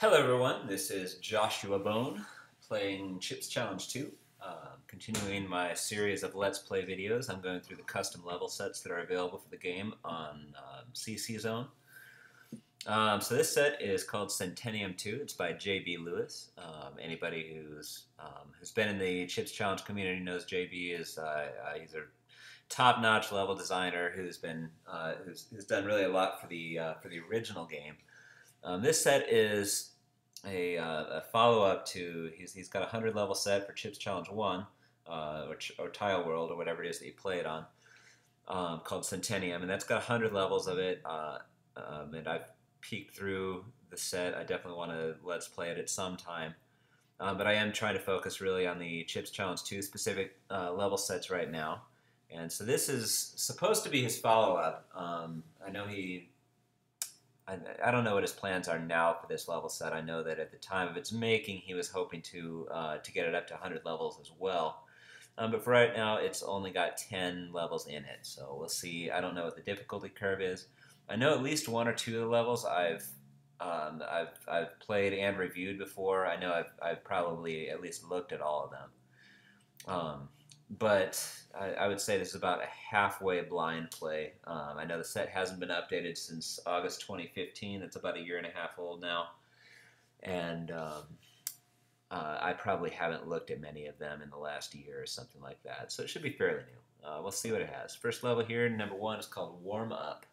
Hello everyone, this is Joshua Bone playing Chips Challenge 2. Um, continuing my series of Let's Play videos, I'm going through the custom level sets that are available for the game on um, CC Zone. Um, so this set is called Centennium 2. It's by J.B. Lewis. Um, anybody who's um, who's been in the Chips Challenge community knows J.B. is uh, uh, he's a top-notch level designer who's been uh, who's, who's, done really a lot for the uh, for the original game. Um, this set is a, uh, a follow-up to he's, he's got a hundred level set for Chips Challenge One uh, or, or, Tile World or whatever it is that you played on um, called Centennium, and that's got a hundred levels of it. Um, and I've peeked through the set. I definitely want to let's play it at some time. Um, but I am trying to focus really on the Chips Challenge 2 specific uh, level sets right now. And so this is supposed to be his follow-up. Um, I know he... I, I, don't know what his plans are now for this level set. I know that at the time of its making, he was hoping to uh, to get it up to 100 levels as well. Um, but for right now, it's only got 10 levels in it. So we'll see. I don't know what the difficulty curve is. I know at least one or two of the levels I've um, I've, I've played and reviewed before. I know I've, I've probably at least looked at all of them. Um, but I, I, would say this is about a halfway blind play. Um, I know the set hasn't been updated since August 2015. It's about a year and a half old now. And um, uh, I probably haven't looked at many of them in the last year or something like that. So it should be fairly new. Uh, we'll see what it has. First level here, number one, is called Warm Up.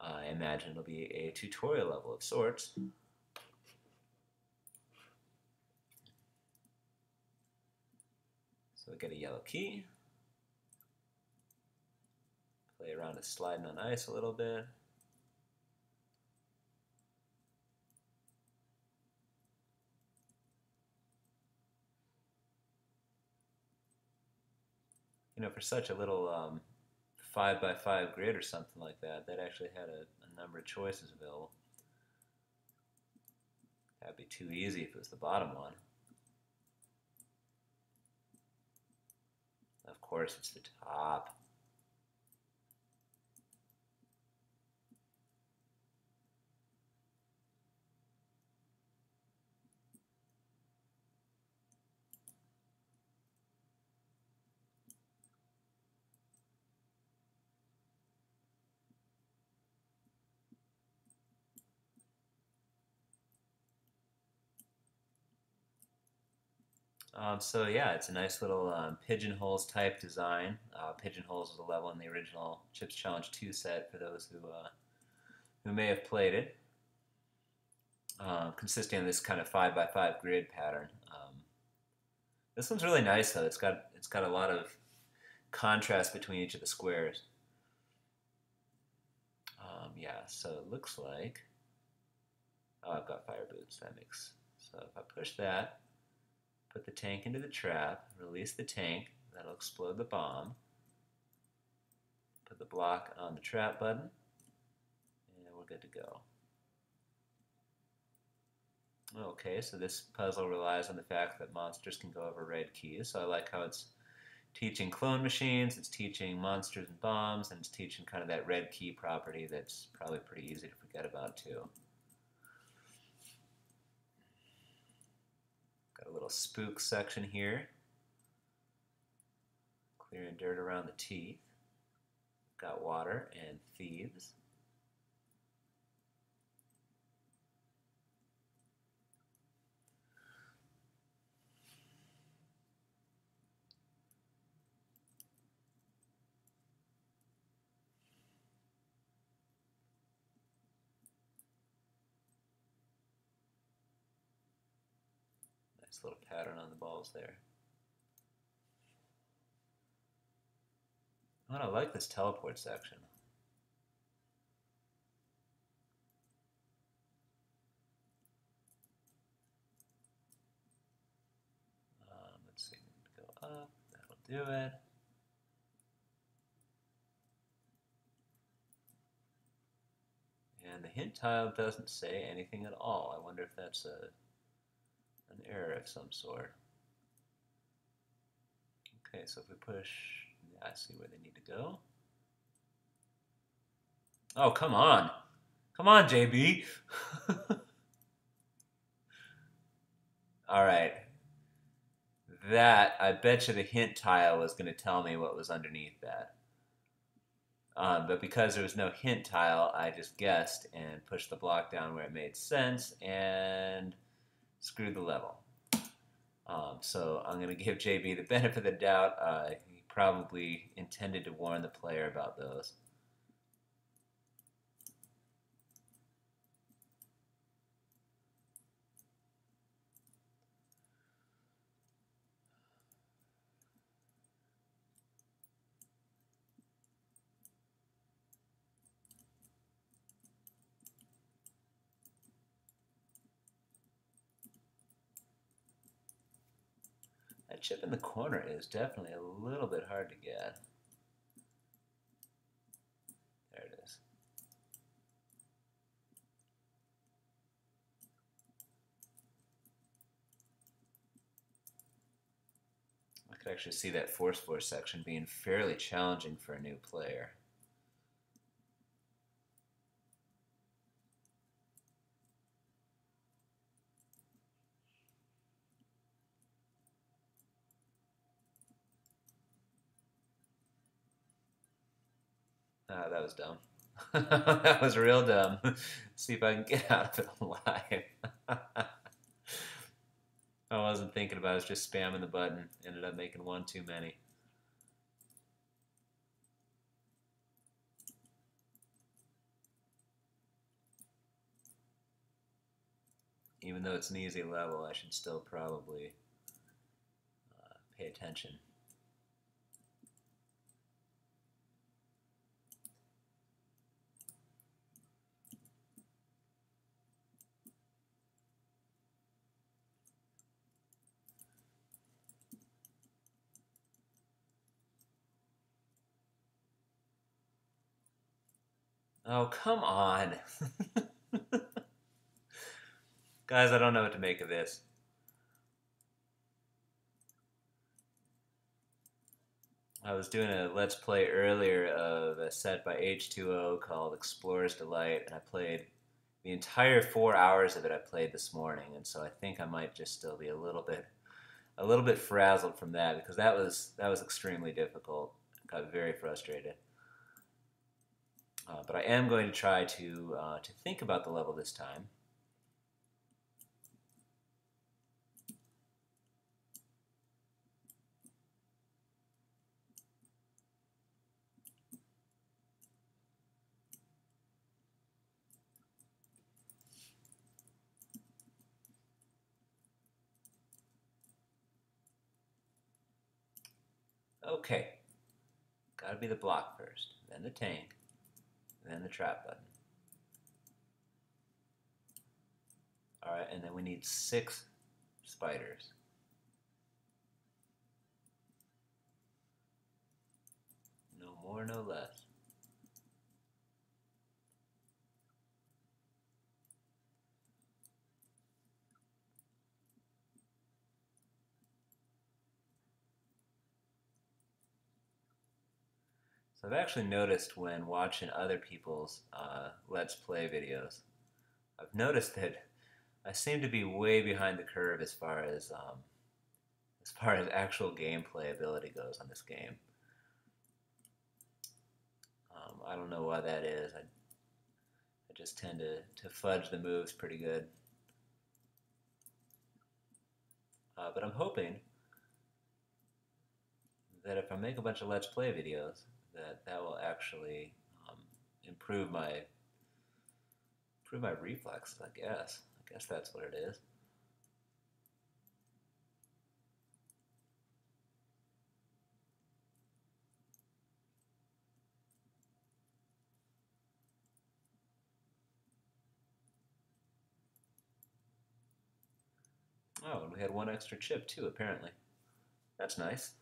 I imagine it'll be a tutorial level of sorts. So we get a yellow key, play around with sliding on ice a little bit. You know, for such a little um, five by five grid or something like that, that actually had a, a number of choices available. That'd be too easy if it was the bottom one. Course, it's the top. Um, so yeah, it's a nice little um, pigeonholes type design. Uh, pigeonholes was a level in the original Chips Challenge 2 set for those who uh, who may have played it, uh, consisting of this kind of five by five grid pattern. Um, this one's really nice though. It's got it's got a lot of contrast between each of the squares. Um, yeah, so it looks like oh, I've got fire boots. That makes so if I push that Put the tank into the trap, release the tank, that'll explode the bomb. Put the block on the trap button, and we're good to go. Okay, so this puzzle relies on the fact that monsters can go over red keys, so I like how it's teaching clone machines, it's teaching monsters and bombs, and it's teaching kind of that red key property that's probably pretty easy to forget about too. A little spook section here. Clearing dirt around the teeth. Got water and thieves. Little pattern on the balls there. Oh, I like this teleport section. Um, let's see, go up, that'll do it. And the hint tile doesn't say anything at all. I wonder if that's a an error of some sort. Okay, so if we push, yeah, I see where they need to go. Oh, come on. Come on, JB. All right. That, I bet you the hint tile was going to tell me what was underneath that. Um, but because there was no hint tile, I just guessed and pushed the block down where it made sense and screwed the level. Um, so I'm going to give JB the benefit of the doubt. Uh, he probably intended to warn the player about those. Chip in the corner is definitely a little bit hard to get. There it is. I could actually see that force force section being fairly challenging for a new player. Oh, that was dumb. that was real dumb. See if I can get out of it alive. I wasn't thinking about it, I was just spamming the button. Ended up making one too many. Even though it's an easy level, I should still probably uh, pay attention. Oh, come on. Guys, I don't know what to make of this. I was doing a Let's Play earlier of a set by H2O called Explorer's Delight, and I played the entire four hours of it I played this morning, and so I think I might just still be a little bit a little bit frazzled from that because that was that was extremely difficult. Got very frustrated. Uh, but I am going to try to, uh, to think about the level this time. Okay, gotta be the block first, then the tank, then the trap button. Alright, and then we need six spiders. No more, no less. I've actually noticed when watching other people's uh, Let's Play videos, I've noticed that I seem to be way behind the curve as far as um, as far as actual gameplay ability goes on this game. Um, I don't know why that is. I, I just tend to, to fudge the moves pretty good. Uh, but I'm hoping that if I make a bunch of Let's Play videos, that that will actually um, improve my improve my reflexes. I guess. I guess that's what it is. Oh, and we had one extra chip too, apparently. That's nice.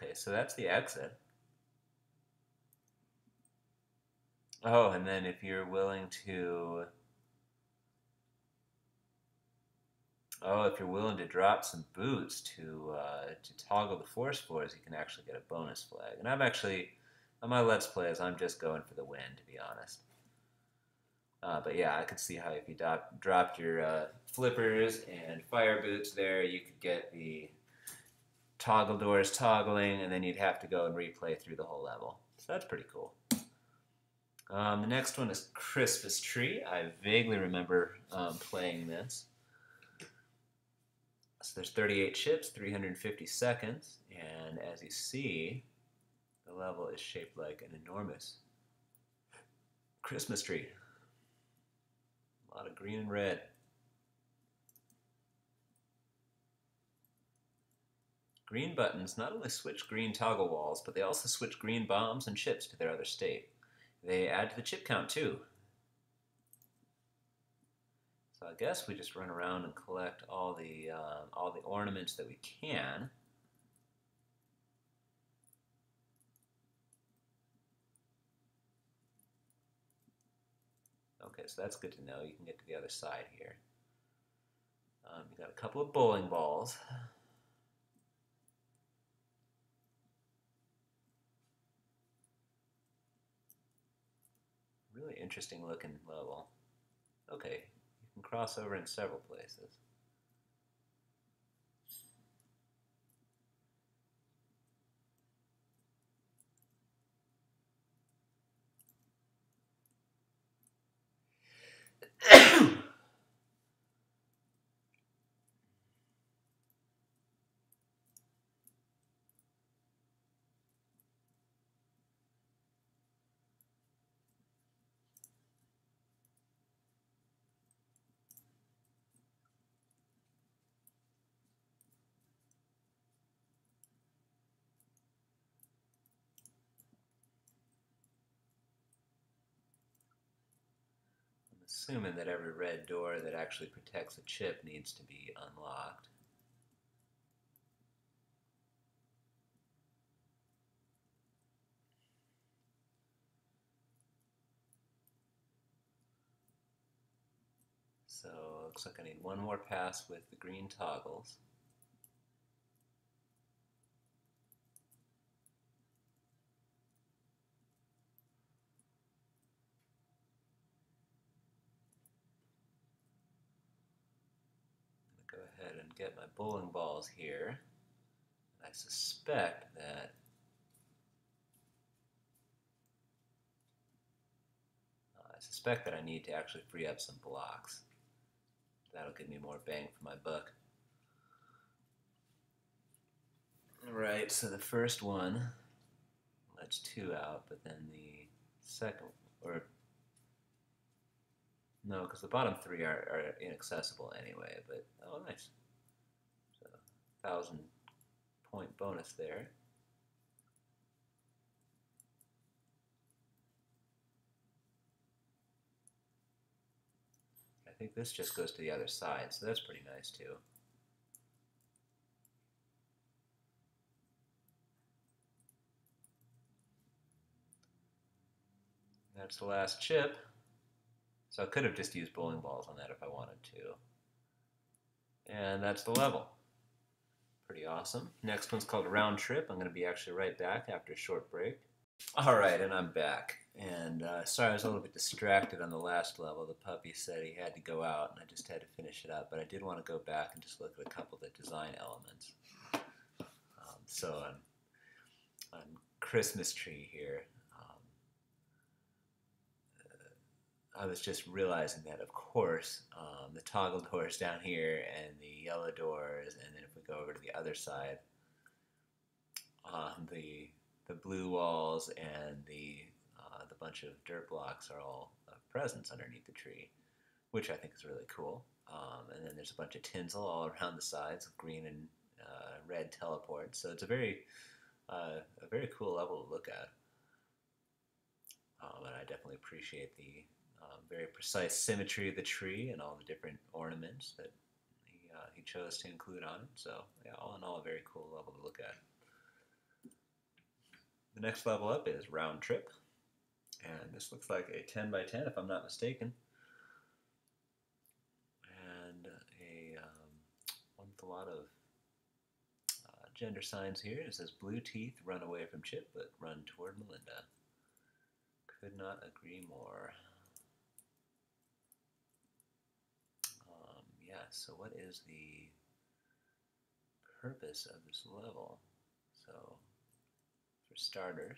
Okay, so that's the exit. Oh, and then if you're willing to... Oh, if you're willing to drop some boots to uh, to toggle the force floors, you can actually get a bonus flag. And I'm actually On my Let's Plays, I'm just going for the win, to be honest. Uh, but yeah, I could see how if you drop, dropped your uh, flippers and fire boots there, you could get the toggle doors toggling, and then you'd have to go and replay through the whole level. So that's pretty cool. Um, the next one is Christmas Tree. I vaguely remember um, playing this. So there's 38 chips, 350 seconds, and as you see, the level is shaped like an enormous Christmas tree. A lot of green and red. Green buttons not only switch green toggle walls, but they also switch green bombs and chips to their other state. They add to the chip count too. So I guess we just run around and collect all the uh, all the ornaments that we can. Okay, so that's good to know. You can get to the other side here. Um, you got a couple of bowling balls. Really interesting looking level. Okay, you can cross over in several places. Assuming that every red door that actually protects a chip needs to be unlocked. So looks like I need one more pass with the green toggles. Get my bowling balls here. I suspect that uh, I suspect that I need to actually free up some blocks. That'll give me more bang for my buck. Alright, so the first one lets two out, but then the second, or no, because the bottom three are, are inaccessible anyway, but oh nice thousand point bonus there. I think this just goes to the other side, so that's pretty nice too. That's the last chip. So I could have just used bowling balls on that if I wanted to. And that's the level. Pretty awesome. Next one's called Round Trip. I'm going to be actually right back after a short break. All right, and I'm back. And uh, sorry, I was a little bit distracted on the last level. The puppy said he had to go out, and I just had to finish it up. But I did want to go back and just look at a couple of the design elements. Um, so on, on Christmas tree here, I was just realizing that, of course, um, the toggle doors down here and the yellow doors, and then if we go over to the other side, um, the the blue walls and the uh, the bunch of dirt blocks are all uh, presents underneath the tree, which I think is really cool. Um, and then there's a bunch of tinsel all around the sides, green and uh, red teleports. So it's a very uh, a very cool level to look at. Um, and I definitely appreciate the um, very precise symmetry of the tree and all the different ornaments that he, uh, he chose to include on it. So, yeah, all in all, a very cool level to look at. The next level up is Round Trip, and this looks like a 10 by 10 if I'm not mistaken. And a um, with a lot of uh, gender signs here. It says blue teeth run away from Chip, but run toward Melinda. Could not agree more. Yeah, so what is the purpose of this level? So, for starters,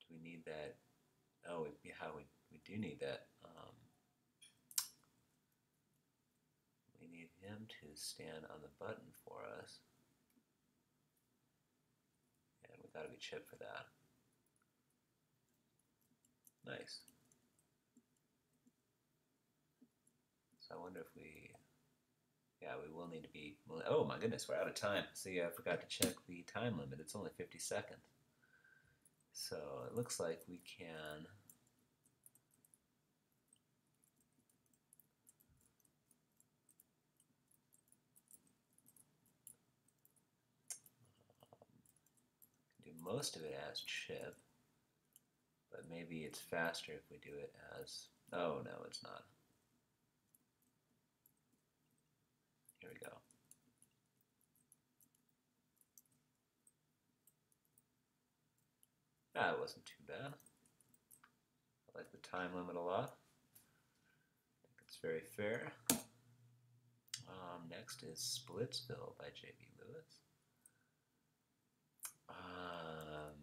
do we need that? Oh, yeah, we, we do need that. Um, we need him to stand on the button for us. And we gotta be Chip for that. Nice. So I wonder if we, yeah, we will need to be, oh my goodness, we're out of time. See, I forgot to check the time limit. It's only 50 seconds. So it looks like we can do most of it as chip, but maybe it's faster if we do it as, oh no, it's not. Here we go. That wasn't too bad. I like the time limit a lot. I think it's very fair. Um, next is Splitsville by J.B. Lewis. Um,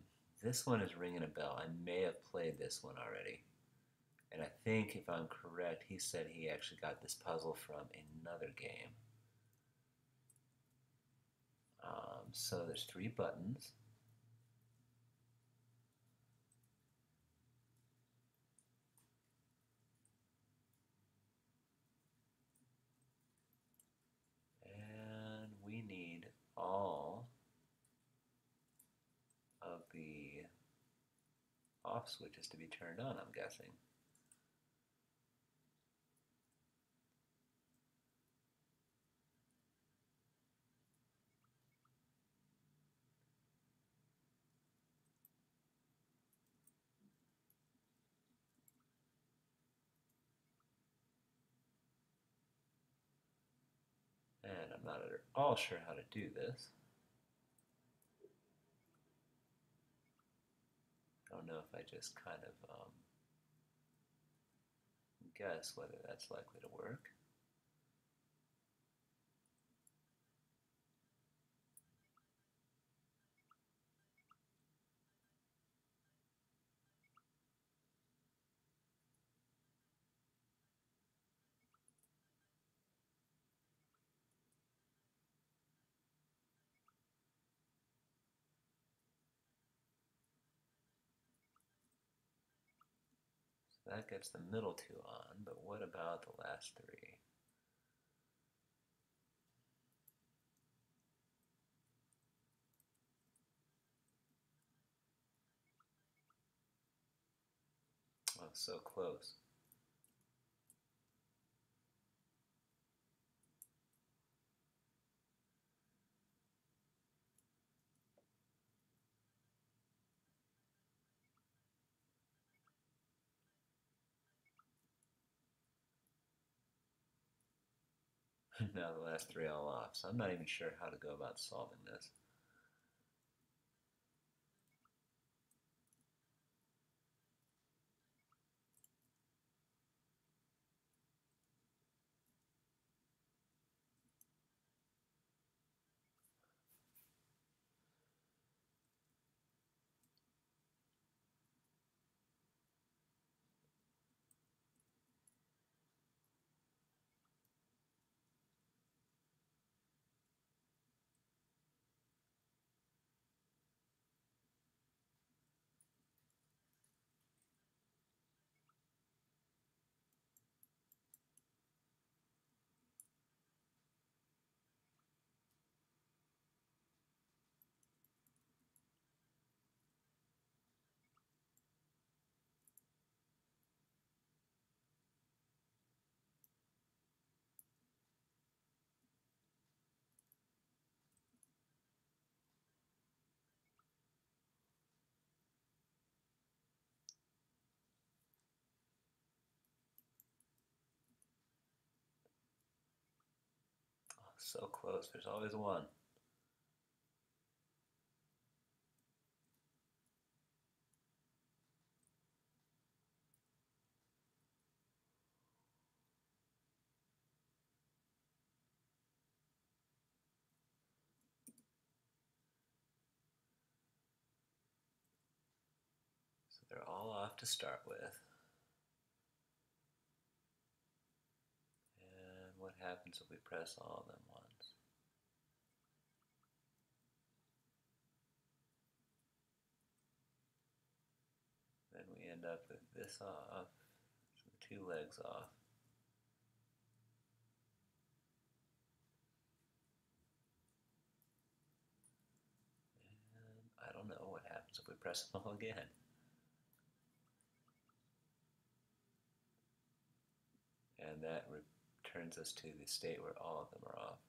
this one is ringing a bell. I may have played this one already. And I think, if I'm correct, he said he actually got this puzzle from another game. Um, so there's three buttons. And we need all of the off switches to be turned on, I'm guessing. And I'm not at all sure how to do this. I don't know if I just kind of um, guess whether that's likely to work. That gets the middle two on, but what about the last three? Oh, so close. now the last three all off. So I'm not even sure how to go about solving this. So close. There's always one. So they're all off to start with. And what happens if we press all of them once? Then we end up with this off, so two legs off. And I don't know what happens if we press them all again. And that returns us to the state where all of them are off.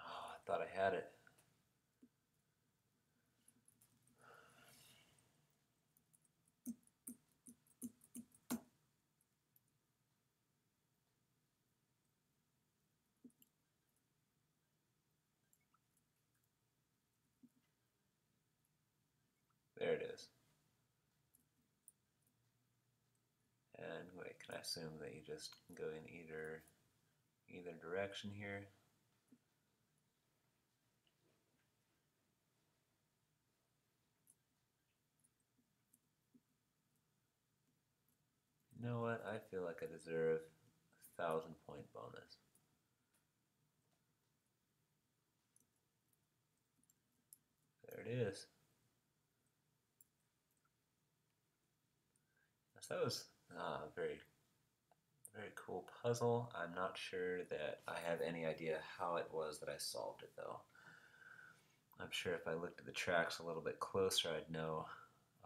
Oh, I thought I had it. There it is. And wait, can I assume that you just go in either either direction here? You know what? I feel like I deserve a thousand point bonus. There it is. Yes, that was uh, very, very cool puzzle. I'm not sure that I have any idea how it was that I solved it, though. I'm sure if I looked at the tracks a little bit closer, I'd know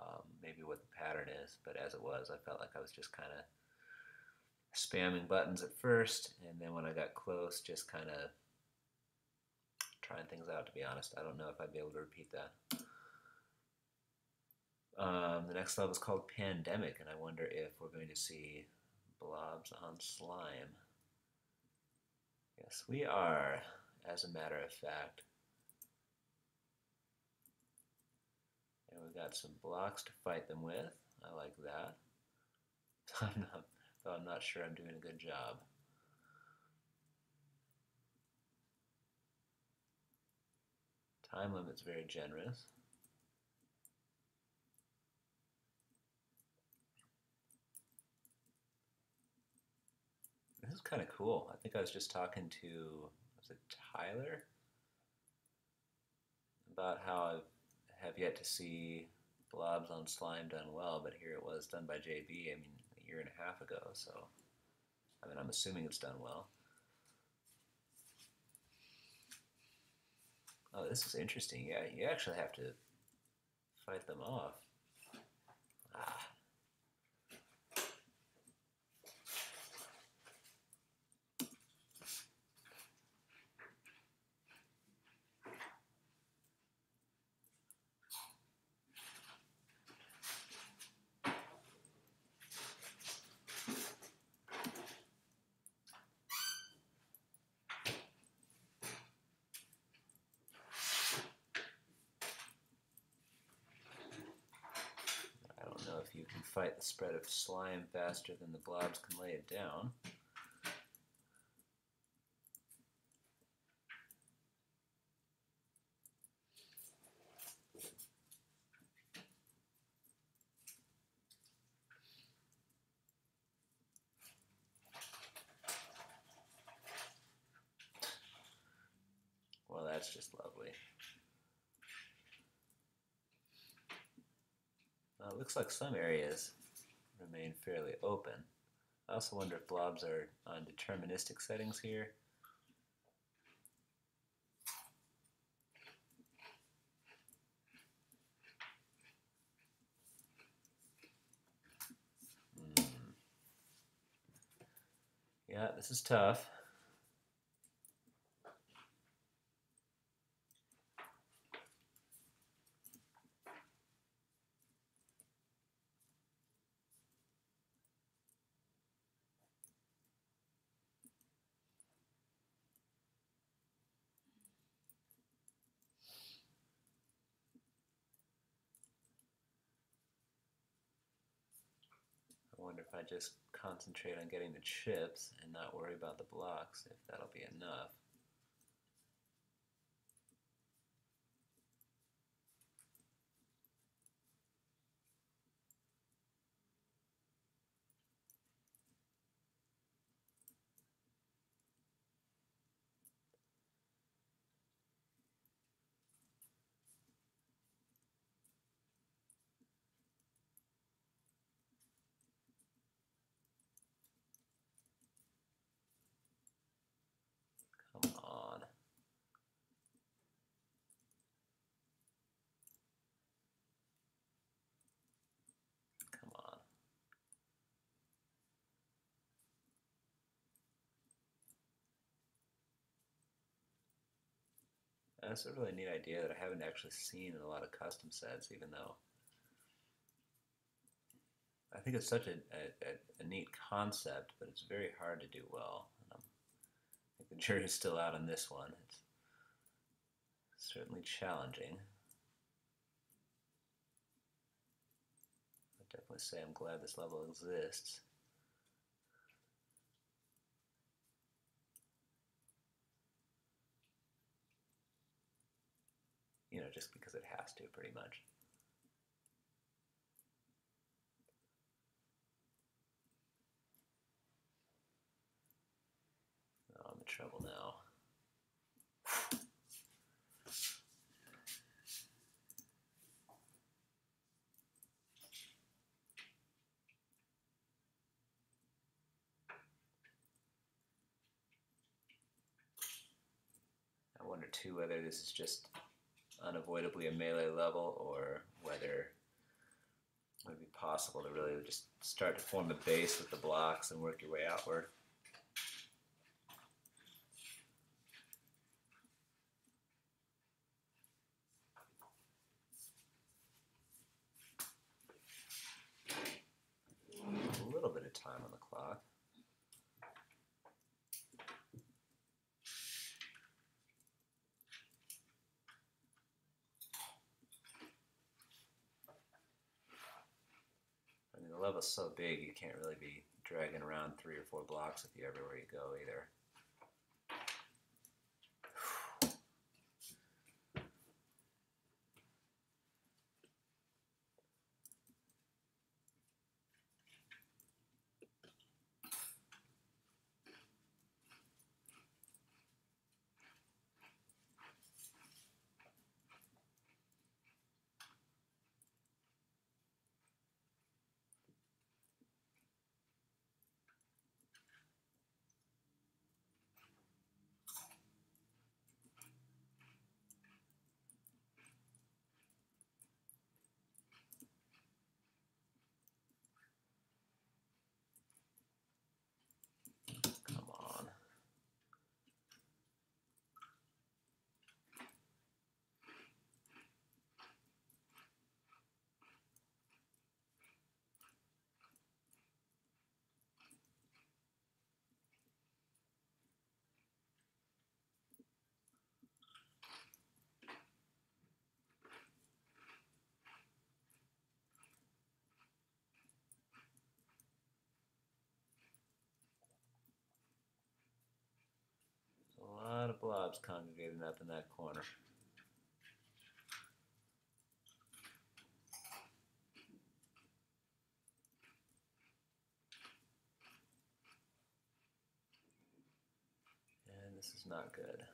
um, maybe what the pattern is. But as it was, I felt like I was just kind of spamming buttons at first, and then when I got close, just kind of trying things out, to be honest. I don't know if I'd be able to repeat that. Um, the next level is called Pandemic, and I wonder if we're going to see blobs on slime. Yes, we are, as a matter of fact. And we've got some blocks to fight them with. I like that. I'm not, though I'm not sure I'm doing a good job. Time limit's very generous. This is kind of cool. I think I was just talking to, was it Tyler? About how I have yet to see blobs on slime done well, but here it was done by JB, I mean, a year and a half ago, so, I mean, I'm assuming it's done well. Oh, this is interesting. Yeah, you actually have to fight them off. Ah. I don't know if you can fight the spread of slime faster than the blobs can lay it down. that's just lovely. Uh, it looks like some areas remain fairly open. I also wonder if blobs are on deterministic settings here. Hmm. Yeah, this is tough. Wonder if I just concentrate on getting the chips and not worry about the blocks, if that'll be enough. Come on. Come on. That's a really neat idea that I haven't actually seen in a lot of custom sets, even though I think it's such a, a, a- neat concept, but it's very hard to do well. I'm, I think the jury's still out on this one. It's certainly challenging. I'd definitely say I'm glad this level exists. You know, just because it has to, pretty much. Oh, I'm in trouble now. I wonder too whether this is just unavoidably a melee level or whether it would be possible to really just start to form a base with the blocks and work your way outward. A little bit of time on the clock. I mean, the level's so big, you can't really be dragging around three or four blocks with you everywhere you go either. Lot of blobs congregating up in that corner. And this is not good.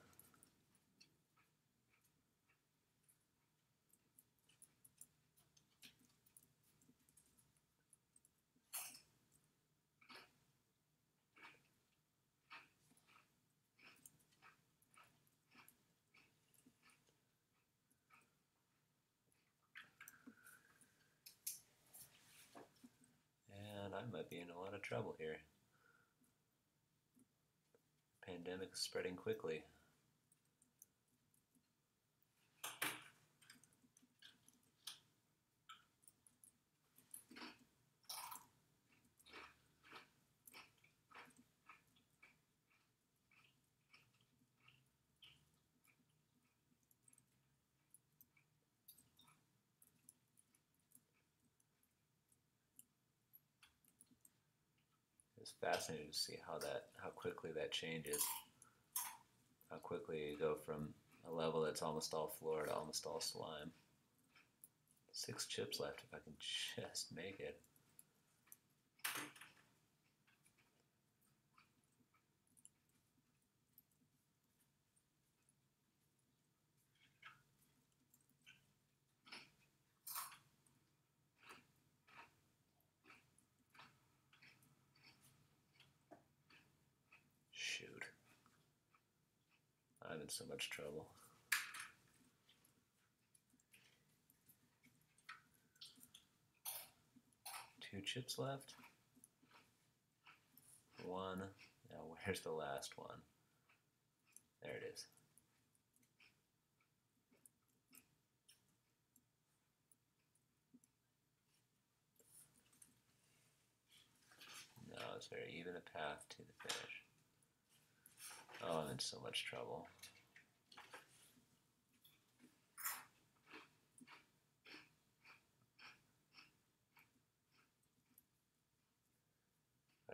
slime might be in a lot of trouble here. Pandemic spreading quickly. It's fascinating to see how that how quickly that changes. How quickly you go from a level that's almost all floor to almost all slime. Six chips left if I can just make it. I'm in so much trouble. Two chips left. One. Now, where's the last one? There it is. No, it's very even a path to the finish. Oh, I'm in so much trouble.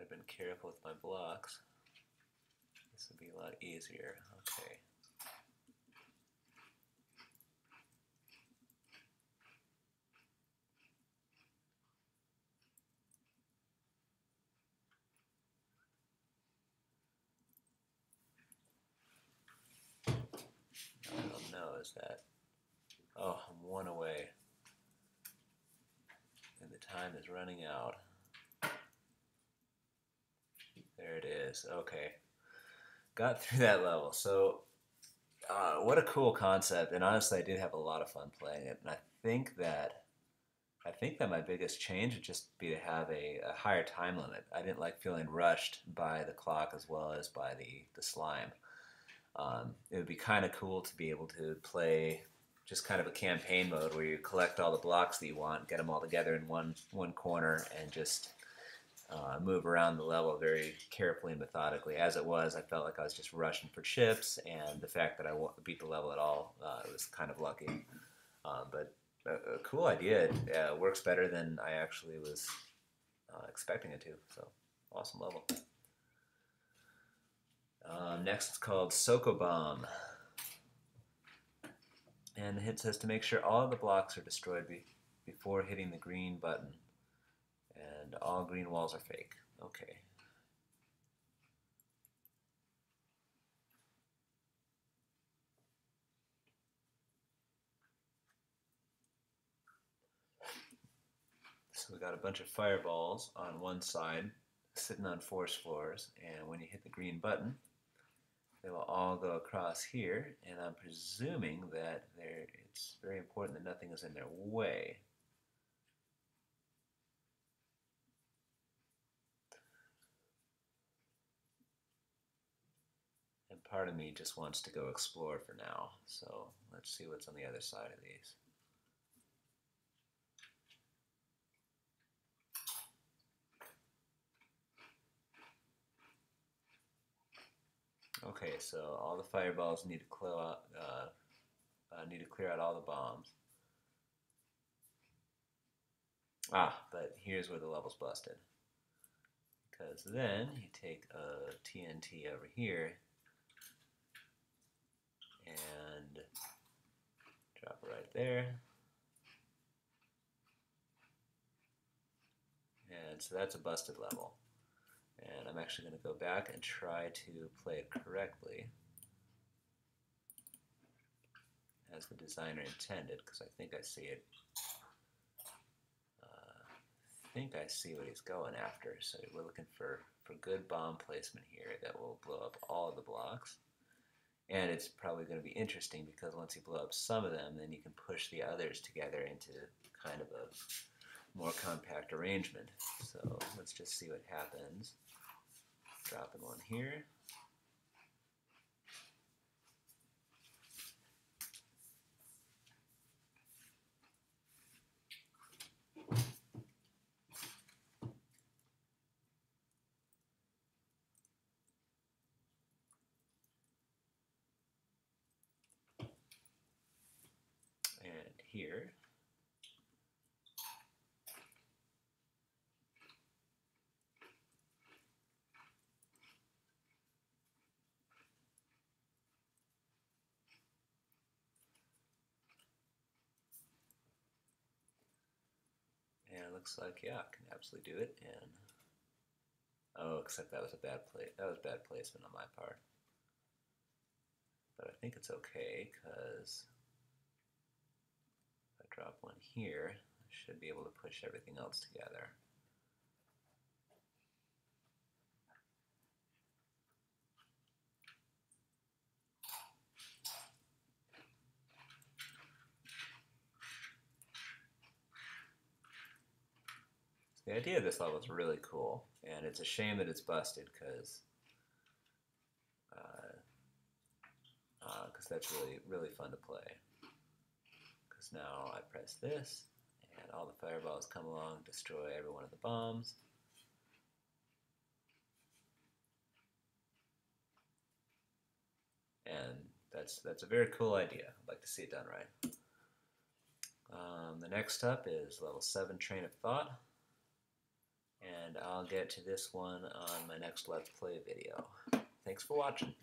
I've been careful with my blocks, this would be a lot easier. Okay. I don't know, is that. Oh, I'm one away. And the time running out. There it is. Okay. Got through that level. So, uh, what a cool concept. And honestly, I did have a lot of fun playing it. And I think that. I think that my biggest change would just be to have a, a higher time limit. I didn't like feeling rushed by the clock as well as by the, the slime. Um, it would be kind of cool to be able to play just kind of a campaign mode where you collect all the blocks that you want, get them all together in one one corner, and just uh, move around the level very carefully and methodically. As it was, I felt like I was just rushing for chips, and the fact that I beat the level at all uh, was kind of lucky. Um, but a, a, cool idea. It uh, works better than I actually was uh, expecting it to. So awesome level. Um, next, it's called Sokobomb. And the hit says to make sure all the blocks are destroyed be before hitting the green button. And all green walls are fake. Okay. So we got a bunch of fireballs on one side sitting on force floors and when you hit the green button they will all go across here, and I'm presuming that there, it's very important that nothing is in their way. And part of me just wants to go explore for now, so let's see what's on the other side of these. Okay, so all the fireballs need to clear out, uh, uh, need to clear out all the bombs. Ah, but here's where the level's busted. Because then you take a TNT over here and drop it right there. And so that's a busted level. And I'm actually going to go back and try to play it correctly as the designer intended, because I think I see it. Uh, I think I see what he's going after. So we're looking for, for good bomb placement here that will blow up all of the blocks. And it's probably going to be interesting because once you blow up some of them, then you can push the others together into kind of a more compact arrangement. So let's just see what happens. Dropping one here. And here. And it looks like, yeah, I can absolutely do it. And oh, except that was a bad play. That was bad placement on my part. But I think it's okay because if I drop one here, I should be able to push everything else together. The idea of this level is really cool, and it's a shame that it's busted because because uh, uh, that's really really fun to play. Because now I press this, and all the fireballs come along, destroy every one of the bombs. And that's that's a very cool idea. I'd like to see it done right. Um, the next up is level 7 Train of Thought and I'll get to this one on my next Let's Play video. Thanks for watching.